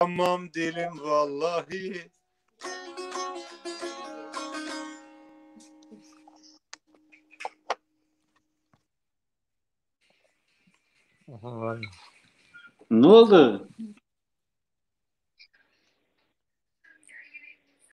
Tamam dilim vallahi. Vay. Ne oldu?